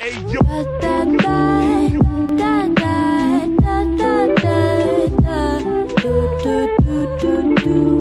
Hey, yo. do, do, do, do, do.